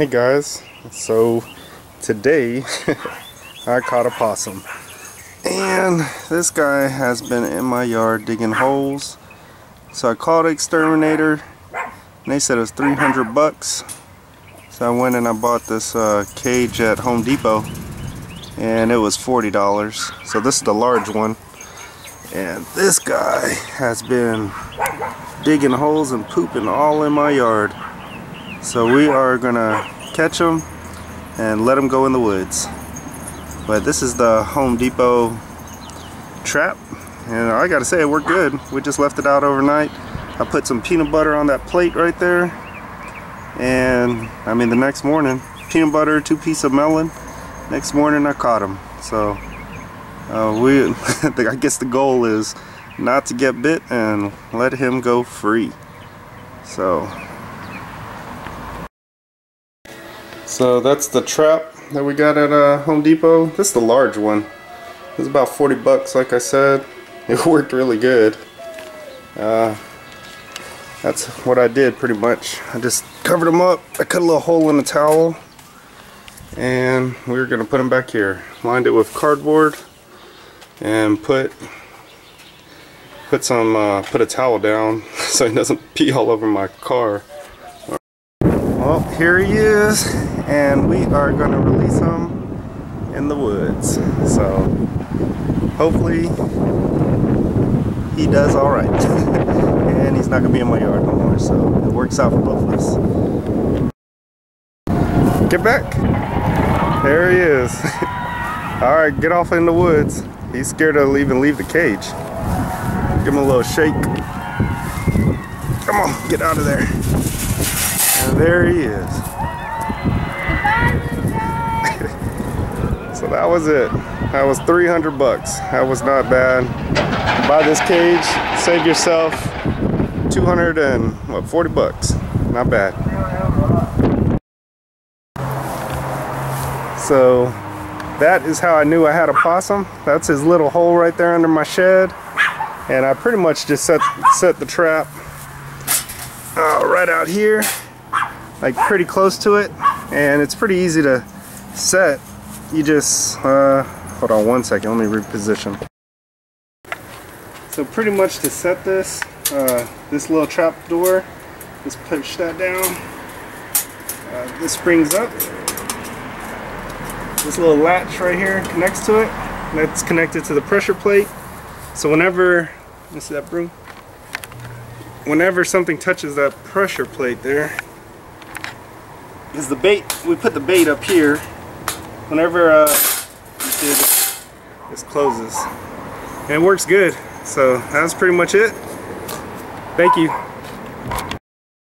Hey guys, so today I caught a possum. And this guy has been in my yard digging holes. So I called exterminator and they said it was 300 bucks. So I went and I bought this uh, cage at Home Depot and it was $40 so this is the large one. And this guy has been digging holes and pooping all in my yard so we are gonna catch them and let them go in the woods. But this is the Home Depot trap and I gotta say it worked good. We just left it out overnight. I put some peanut butter on that plate right there and I mean the next morning peanut butter, two pieces of melon. Next morning I caught them. So uh, we, I guess the goal is not to get bit and let him go free. So So that's the trap that we got at uh, Home Depot. This is the large one. It's about 40 bucks like I said. It worked really good. Uh, that's what I did pretty much. I just covered them up. I cut a little hole in the towel and we are going to put them back here. Lined it with cardboard and put put some uh, put a towel down so it doesn't pee all over my car. Here he is, and we are going to release him in the woods. So, hopefully, he does all right. and he's not going to be in my yard no more, so it works out for both of us. Get back. There he is. all right, get off in the woods. He's scared to even leave the cage. Give him a little shake. Come on, get out of there. There he is. so that was it. That was 300 bucks. That was not bad. Buy this cage, save yourself 200 and what 40 bucks. Not bad. So that is how I knew I had a possum. That's his little hole right there under my shed. And I pretty much just set set the trap uh, right out here like pretty close to it and it's pretty easy to set. You just uh, hold on one second let me reposition. So pretty much to set this uh, this little trap door just push that down. Uh, this springs up. This little latch right here connects to it that's connected to the pressure plate. So whenever you see that broom. Whenever something touches that pressure plate there is the bait, we put the bait up here. Whenever uh, this, this closes. And it works good. So that's pretty much it. Thank you.